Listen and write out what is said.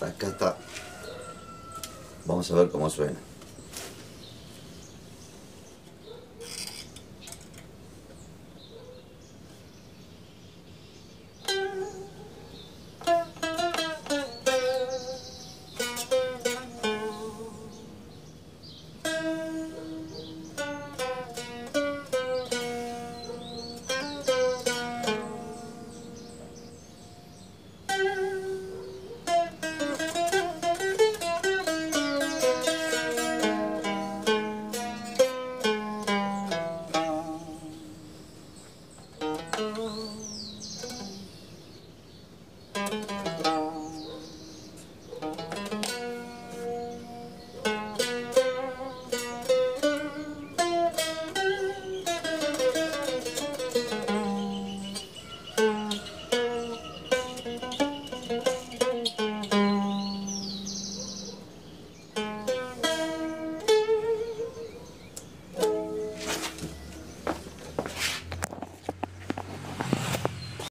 Acá está. Vamos a ver cómo suena. Música